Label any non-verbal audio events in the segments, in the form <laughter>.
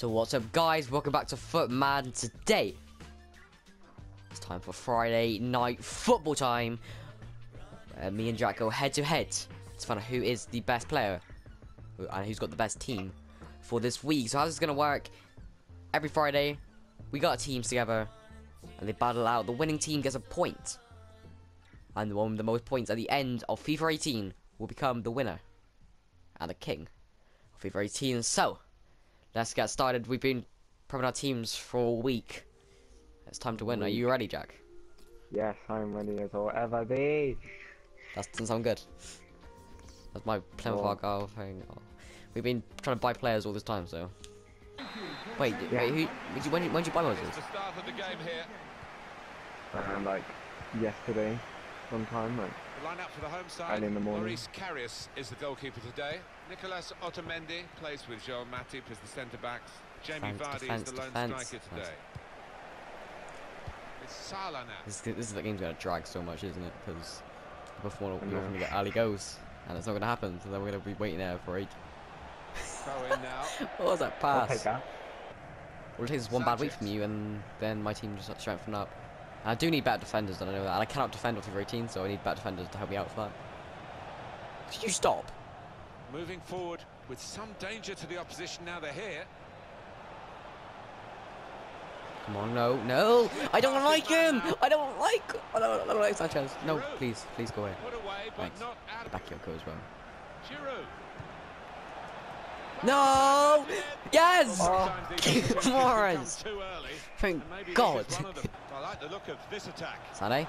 So what's up guys, welcome back to FUTMAD today. It's time for Friday night football time. Uh, me and Jack go head to head to find out who is the best player and who's got the best team for this week. So how's this gonna work? Every Friday, we got teams together and they battle out. The winning team gets a point. And the one with the most points at the end of FIFA 18 will become the winner and the king of FIFA 18. So, let's get started. We've been prepping our teams for a week. It's time to win. Are you ready, Jack? Yes, I'm ready as I'll ever be. That doesn't sound good. That's my Plymouth Oh. Argyle thing. Oh. We've been trying to buy players all this time, so. Wait, Yeah. wait, who? Did you, when, when did you buy It's Moses? the start of the game here. And like yesterday, sometime like The lineup for the home side. Early in the morning. Loris Karius is the goalkeeper today. Nicolas Otamendi plays with Joel Matip as the centre backs. Jamie Defence, Vardy defence, is the lone defence. striker today. It's Salah now. This, this is the game's gonna drag so much, isn't it? Because before we're gonna get Ali goes, and it's not gonna happen. So then we're gonna be waiting there for eight. Throw in now. <laughs> What was that I'll take pass? that. Well, it takes one bad week Sanchez. from you, and then my team just strengthen up. And I do need better defenders, than I know that. And I cannot defend with FIFA 18, so I need better defenders to help me out for that. Could you stop? Moving forward with some danger to the opposition now they're here. Come on, no, no! I don't like him! I don't like... I don't, I don't like Sanchez. No, please, please go away. Put away, but Thanks. of Back your go as well. Giroud. No! Yes! Sometimes these opportunities can Morris. too early, Thank maybe God. is one of them. I like the look of this attack. Sane? Now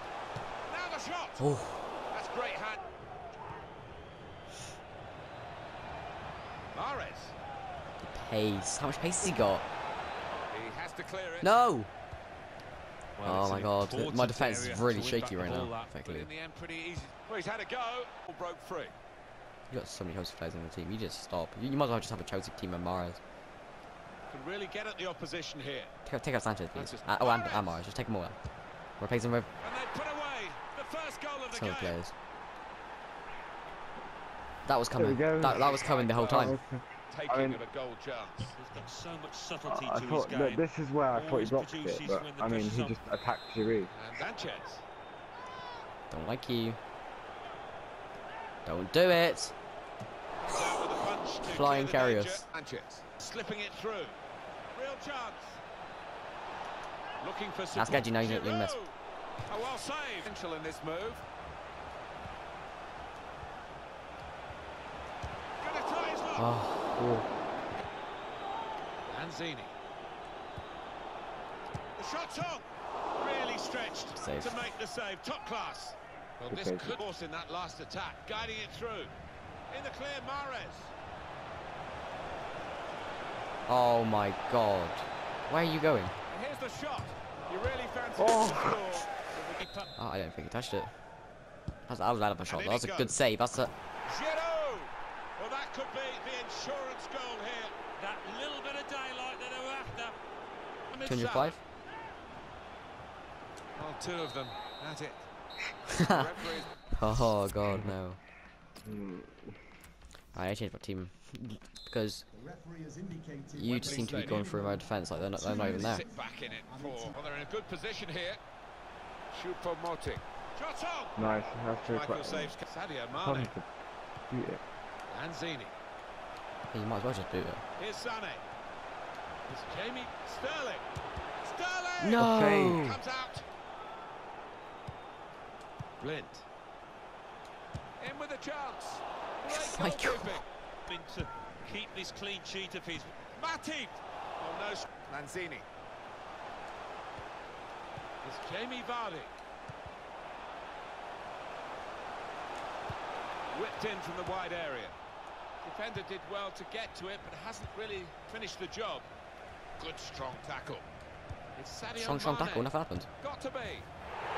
the shot. Oh, That's great hand. Mahrez. pace. How much pace has he got? He has to clear it. No! Well, Oh my God, my defense is really shaky right now, ball that- But effectively. in the end, pretty easy. Well, he's had a go. Broke free. You got so many Chelsea players on the team. You just stop. You, you might as well just have a Chelsea team and Mahrez. Can really get at the opposition here. Take, take out Sanchez, please. Sanchez. Uh, oh, and, and Mahrez. Just take them all out. Replace them with And they put away the first goal of the game. players. That was coming. That, that was coming the whole time. Taking I mean- of a goal chance. He's got so much subtlety I to his thought game. that this is where I thought he Always blocked it, but I mean he on. just attacked Giroud. And Sanchez. Don't like you. Don't do it. Out with a punch to Flying clear the danger. Karius. Sanchez. Slipping it through. Real chance. Looking for That's good, you know you- you missed. Giroud. Oh, well saved. Potential in this move. Gonna try his. Oh, Oh, Lanzini. The shot's on. Really stretched Save. to make the save. Top class. Well, Good this save. could force in that last attack, guiding it through. In the clear, Mahrez. Oh my God. Where are you going? Here's the shot. You really fancy Oh. score. But we keep up. Oh, I don't think he touched it. That's, that was out of a shot. That was a it good save. That's a. Giroud. Well, that could be the insurance goal here. That little bit of daylight that they were after. 205? Well, two of them. That's it. <laughs> Oh God, no. mm, I changed my team because you just seem to be going through my defense like they're not, they're not even there. Sit back in it for. Well, they're in a good position here. Shoot for Moting. Shot on. nice. That's true. Michael saves. Sadio Time Mane. to beat it. Lanzini. Hey, you might as well just boot it. Here's Sané. It's Jamie Sterling. Sterling. No. save. Comes out. Blind. In with a chance. My God. To keep this clean sheet of his. Matip. Oh no. Lanzini. It's Jamie Vardy. Whipped in from the wide area. Defender did well to get to it, but hasn't really finished the job. Good strong tackle. It's Strong, strong tackle. Nothing happened. Got to be.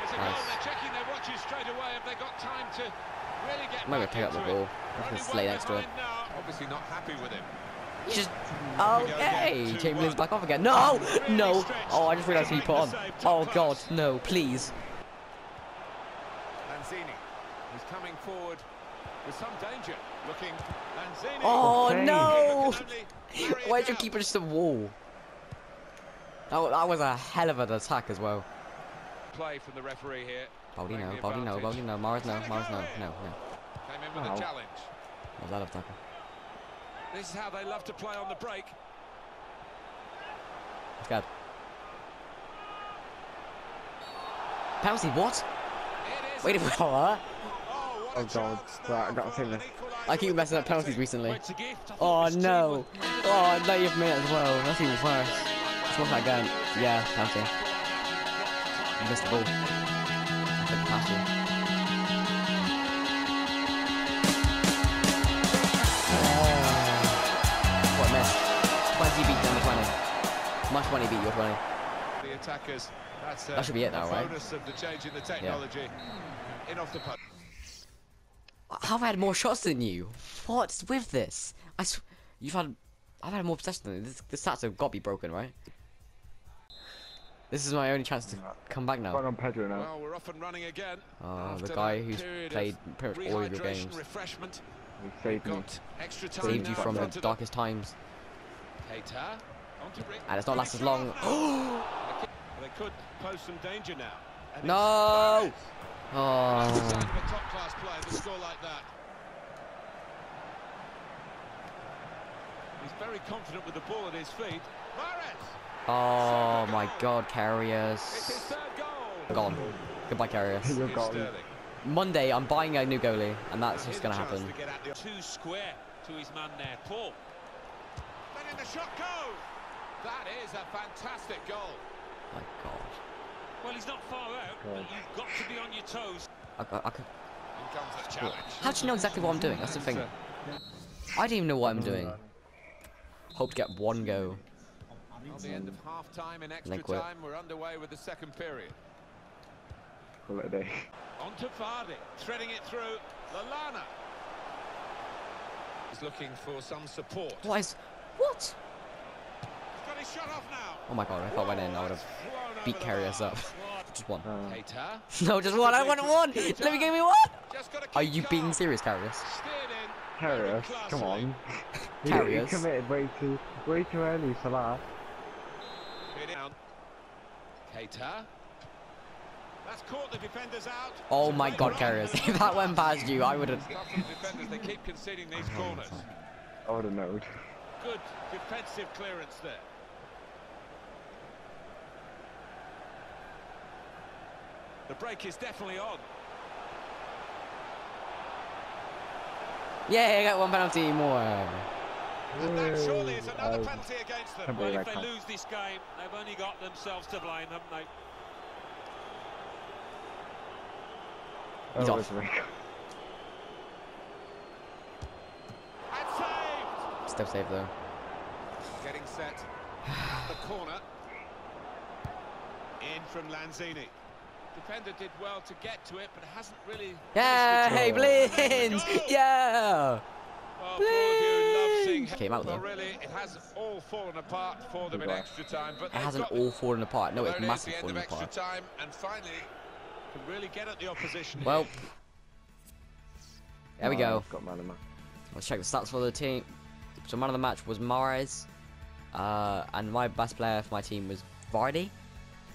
It's a Nice. goal. They're checking their watches straight away. Have they got time to I'm not gonna back take out the ball. it? I'm Only just one lay next to it. behind now. Obviously not happy with him. You just. go Okay. again, Chamberlain's 2-1. back off again. No, no. Oh, I just realised he put on. Oh God, no, please. Lanzini. He's coming forward with some danger. Looking. Lanzini. Oh, oh no! Can only carry it Why'd you out. keep it just a wall? That, that was a hell of an attack as well. Play from the referee here. Baldé no, Playing Baldé no, advantage. Baldé no, Mars no, Let Mars no, no, no. Came in with Ow. a oh. challenge. Was that a tackle? This is how they love to play on the break. It's good. Penalty, what? It is Wait a minute, <laughs> what? Oh, what Oh, God. Right, I now gotta for say an this. equaliser I keep messing up penalties recently. Went to gift. Oh no! Oh, no, you've made it as well. That's even worse. It's not watch that again. Yeah, penalty. You missed the ball. I think pass you. Oh. What a miss. 20 beat number 20. My 20 beat your 20. The attackers. That's uh, That should be it now, a right? bonus of the change in the technology. In off the post. I've had more shots than you. What's with this? I sw- you've had. I've had more possession than. This, the stats have got to be broken, right? This is my only chance to come back now. Got on Pedro now. Well, we're off and running again. Oh, the guy who's played pretty much all of your rehydration, games. refreshment. He saved me. Extra time Saved you from the front of darkest times. Keita. On to Rick. And it's not lasted long. <gasps> They could pose some danger now. No! it's Suarez. Sign Oh. of a top-class play, the score like that. He's very confident with the ball at his feet. Mahrez! Oh my god, It's Karius. his third goal. Gone. Goodbye, Karius. You're gone. Sterling. Monday, I'm buying a new goalie, and that's Here's just gonna happen. to get at the- Too square to his man there. Paul. Letting the shot go. That is a fantastic goal. My god. Well, he's not far out, but you've got to be on your toes. I, I, I could, In comes the challenge. how do you know exactly what I'm doing? That's the thing. I don't even know what I'm doing. Hope to get one go. On the end of half time in extra quit. time, we're underway with the second period. Call it a day. On to Vardy, threading it through. Lallana. He's looking for some support. What is. What? He's got his shot off now. Oh my god, if I went in, I would have beat over the Karius up. <laughs> Just one. Uh, No, just one. I want one. Let me give me one. Just gotta keep Are you being calm. serious, Karius? Steered in. come classily. on. <laughs> He- Karius. He committed way too, way too early for that. Hit it. Keita. That's caught the defenders out. Oh my god, run. Karius. <laughs> If that went past you, I would have. Tough for they keep conceding these corners. I would have known. Good defensive clearance there. The break is definitely on. Yeah, I got one penalty more. And that surely is another Oh. penalty against them. Well, if they can't. lose this game, they've only got themselves to blame, haven't they? He's oh, off. it's And saved! Still safe though. Getting set. the corner. In from Lanzini. Defender did well to get to it, but hasn't really. Yeah, hey, the. Blins! Yeah! Oh, for all of you who love seeing Came out, well, though. really, it has all fallen apart for them in extra time. But it hasn't all fallen apart. No, it's massively massive the end falling of extra apart. time, and finally can really get at the opposition. Well, there we Oh, go. Got man of man. Let's check the stats for the team. So man of the match was Mahrez, uh, and my best player for my team was Vardy.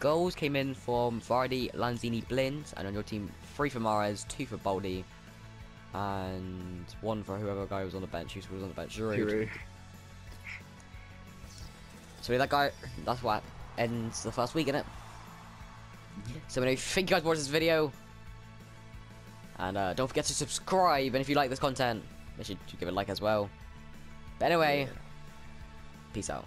Goals came in from Vardy, Lanzini, Blind, and on your team, three for Mahrez, two for Baldé, and one for whoever guy was on the bench. Who was on the bench? Giroud. Giroud. So that guy, that's what ends the first week, innit? So anyway, thank you guys for watching this video. And uh, don't forget to subscribe, and if you like this content, make sure to give it a like as well. But anyway, peace out.